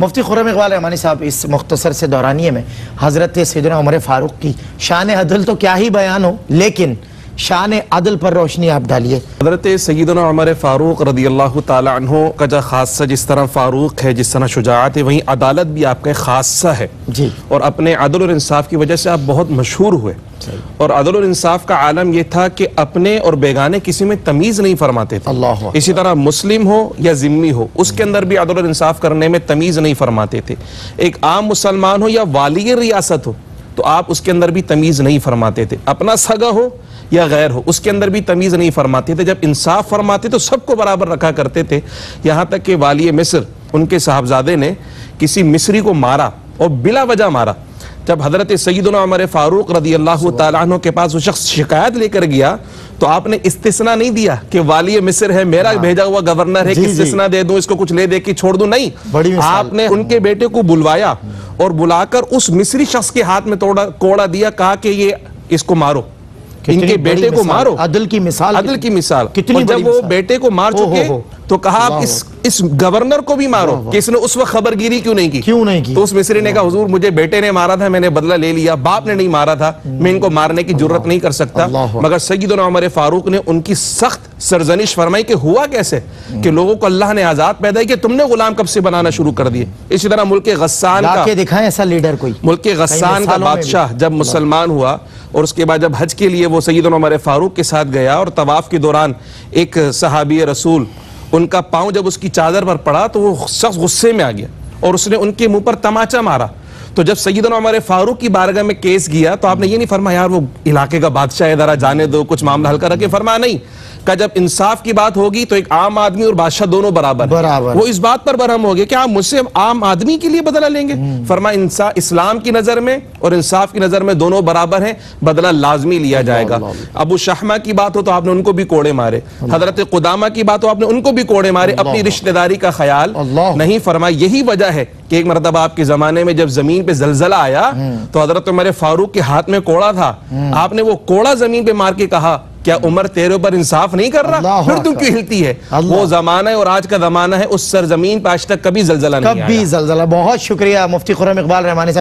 मुफ्ती खुरम इकबाल रहमानी साहब, इस मुख्तसर से दौरानिए में हज़रत सैदना उमर फ़ारूक की शान अदल तो क्या ही बयान हो, लेकिन शान अदल पर रोशनी आप डालिए। हज़रत सैदना उमर फ़ारूक रदी अल्लाह तहों का जो खासा जिस तरह फ़ारूक है जिस तरह शुजात है वहीं अदालत भी आपका खादसा है। जी। और अपने अदल और इंसाफ की वजह से आप बहुत मशहूर हुए। और अदल और इंसाफ का आलम यह था कि अपने और बेगाने किसी में तमीज़ नहीं फरमाते थे। अल्लाह इसी तरह मुस्लिम हो या जिम्मी हो उसके अंदर भी अदल और इंसाफ करने में तमीज़ नहीं फरमाते थे। एक आम मुसलमान हो या वाली रियासत हो तो आप उसके अंदर भी तमीज़ नहीं फरमाते थे। अपना सगा हो या गैर हो। उसके अंदर भी तमीज़ नहीं फरमाते थे। जब इंसाफ फरमाते तो सबको बराबर रखा करते थे। यहाँ तक कि वाली मिस्र उनके साहबजादे ने किसी मिस्री को मारा और बिला वजह मारा। जब हज़रत सईदना उमर फारूक रदी अल्लाह तु के पास वो शख्स शिकायत लेकर गया तो आपने इस्तेसना नहीं दिया कि वाली मिस्र है मेरा हाँ। भेजा हुआ गवर्नर है कि जी। दे दूँ इसको कुछ ले दे के छोड़ दूँ? नहीं। बड़ी आपने उनके बेटे को बुलवाया और बुलाकर उस मिस्री शख्स के हाथ में तोड़ा कोड़ा दिया कहा कि ये इसको मारो। इनके बेटे को मारो। अदल की मिसाल अदल की मिसाल। कितनी जब वो बेटे को मार चुके। तो कहा आप इस इस गवर्नर को भी मारो कि इसने उस वक्त खबरगिरी क्यों नहीं की? क्यों नहीं की? तो उस मिस्री ने कहा हुजूर मुझे बेटे ने मारा था मैंने बदला ले लिया बाप ने नहीं मारा था मैं इनको मारने की ज़रूरत नहीं कर सकता। मगर सईदना उमर फारूक ने उनकी सख्त सरजनिश फरमाई कि हुआ कैसे? कि लोगों को अल्लाह ने आज़ाद पैदा किया तुमने गुलाम कब से बनाना शुरू कर दिए? इसी तरह मुल्क गस्सान का दिखाएँ ऐसा लीडर कोई। मुल्क गस्सान का। बादशाह जब मुसलमान हुआ और उसके बाद जब हज के लिए वो सईदन उमर फारूक के साथ गया और तवाफ के दौरान एक सहाबी रसूल, उनका पाँव जब उसकी चादर पर पड़ा तो वो शख्स गुस्से में आ गया और उसने उनके मुँह पर तमाचा मारा। तो जब सईद उमर फारूक की बारगाह में केस गया तो आपने ये नहीं फरमाया, यार, वो इलाके का बादशाह है, जरा जाने दो, कुछ मामला हल्का रखे। फरमा नहीं का जब इंसाफ की बात होगी तो एक आम आदमी और बादशाह दोनों बराबर। बराबर। वो इस बात पर बरहम हो गए कि आप मुझसे आम आदमी के लिए बदला लेंगे। फरमा इंसा इस्लाम की नज़र में और इंसाफ की नज़र में दोनों बराबर हैं बदला लाजमी लिया जाएगा। अबू शहमा की बात हो तो आपने उनको भी कोड़े मारे। हज़रत कुदामा की बात हो आपने उनको भी कोड़े मारे अपनी रिश्तेदारी का ख्याल। नहीं फरमा यही वजह है कि एक मरतबा आपके जमाने में जब ज़मीन पे जलजला आया तो हज़रत उमर फारूक के हाथ में कोड़ा था। आपने वो कोड़ा ज़मीन पे मार के कहा क्या उम्र तेरे ऊपर इंसाफ नहीं कर रहा? फिर तुम क्यों हिलती है। वो जमाना है और आज का जमाना है उस सरजमीन पर आज तक कभी जलजला नहीं कभी जलजला। बहुत शुक्रिया मुफ्ती खुरम इकबाल रहमानी